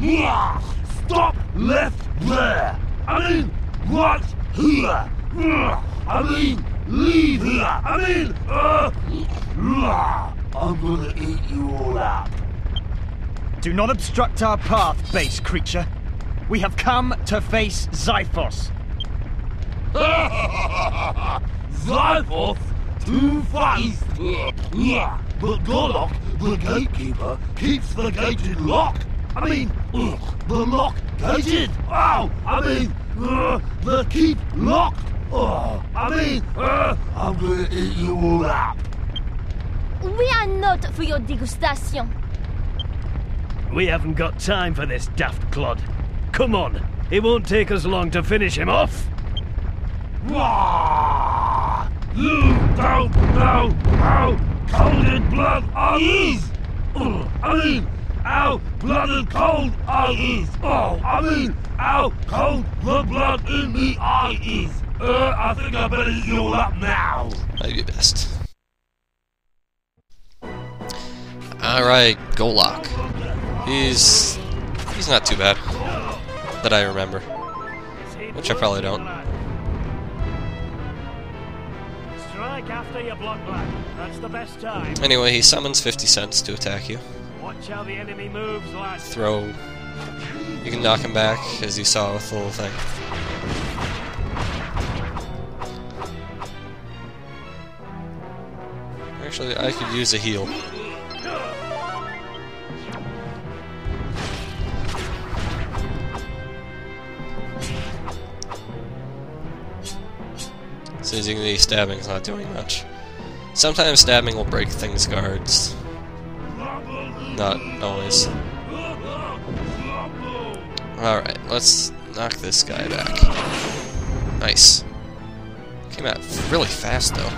Stop left there! I mean, right here! I mean, leave here! I mean, uh... I'm gonna eat you all up. Do not obstruct our path, base creature. We have come to face Xiphos. Xiphos? Two-faced! But Golok, the gatekeeper, keeps the gated locked. I mean, ugh, the lock gated. Oh, I mean, uh, the keep locked. Oh, I mean, uh, I'm gonna eat you all up. We are not for your degustation. We haven't got time for this daft clod. Come on, it won't take us long to finish him off. Wah! You don't know how cold blood I is. I mean, how blooded cold I is. Oh, I mean, how cold the blood in me eye is. Uh, I think I better eat you all up now. Might be best. Alright, Golok. He's... he's not too bad. That I remember. Which I probably don't. Strike after your block. That's the best time. Anyway, he summons 50 cents to attack you. Watch how the enemy moves, lad. Throw... You can knock him back, as you saw with the little thing. Actually, I could use a heal. You can see stabbing's not doing much. Sometimes stabbing will break things guards. Not always. Alright, let's knock this guy back. Nice. Came out really fast though.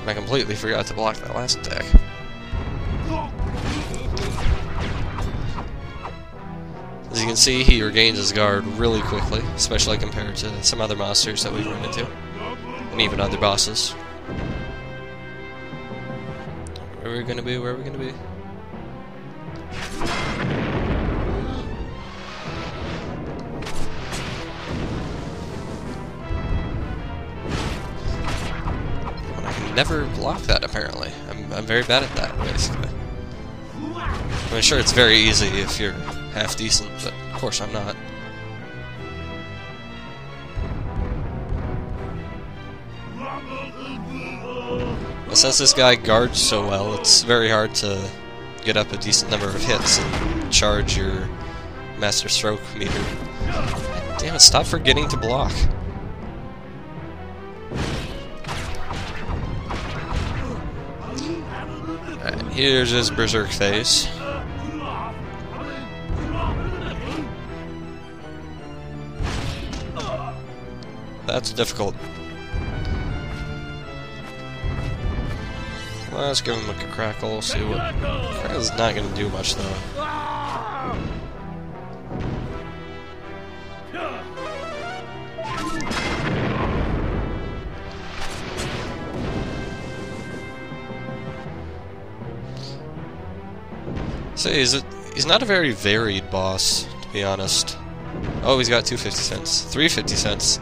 And I completely forgot to block that last attack. As you can see, he regains his guard really quickly, especially compared to some other monsters that we've run into. And even other bosses. Where are we gonna be? Where are we gonna be? Never block that, apparently. I'm, I'm very bad at that, basically. I'm sure it's very easy if you're half decent, but of course I'm not. But since this guy guards so well, it's very hard to get up a decent number of hits and charge your Master Stroke meter. Damn it, stop forgetting to block. Here's his Berserk face. That's difficult. Let's give him a crackle, see what... Crackle's not gonna do much though. So he's, a, he's not a very varied boss, to be honest. Oh, he's got two fifty cents. Three fifty cents.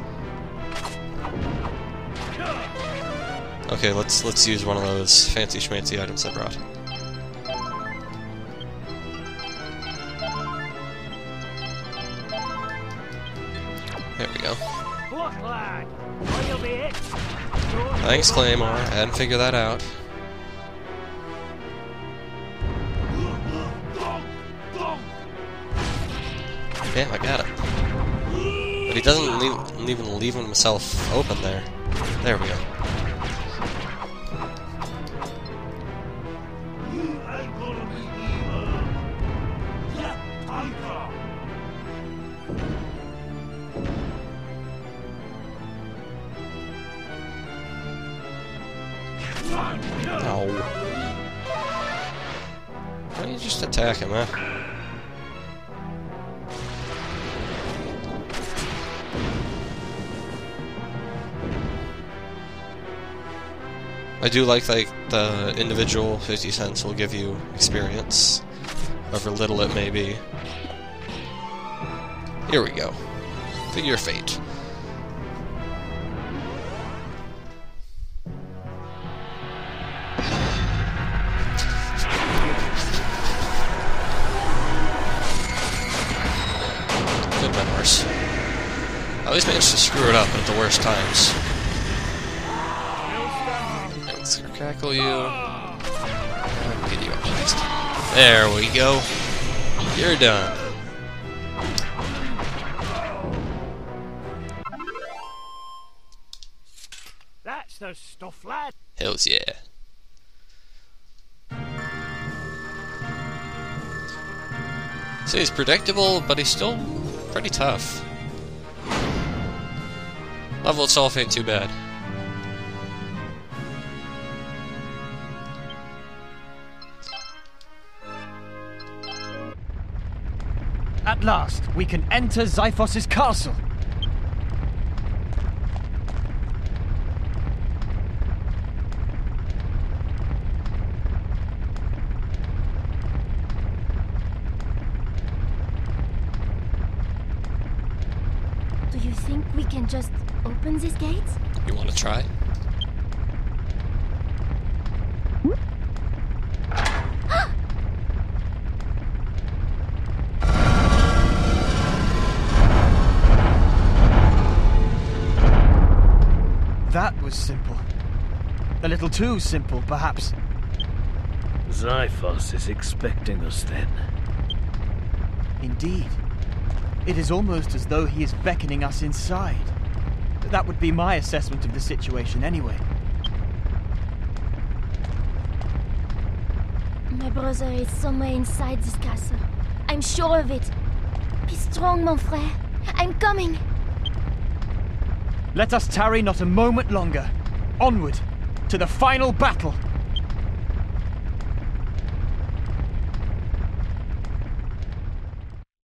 Okay, let's let's use one of those fancy schmancy items I brought. There we go. Block lad. Or you'll be hit. Thanks, Claymore. I hadn't figured that out. Damn, I got it. But he doesn't leave, even leave himself open there. There we go. No. Why don't you just attack him, huh? I do like like the individual 50 cents will give you experience. however little it may be. Here we go. Figure fate. Good memories. I always manage to screw it up at the worst times. Let's crackle you. And get you up next. There we go. You're done. That's the stuff, lad. Hells yeah. So he's predictable, but he's still pretty tough. Level itself ain't too bad. At last, we can enter Xiphos' castle. Do you think we can just open these gates? You wanna try? That was simple. A little too simple, perhaps. Xiphos is expecting us then. Indeed. It is almost as though he is beckoning us inside. That would be my assessment of the situation, anyway. My brother is somewhere inside this castle. I'm sure of it. Be strong, mon frère. I'm coming. Let us tarry not a moment longer. Onward, to the final battle.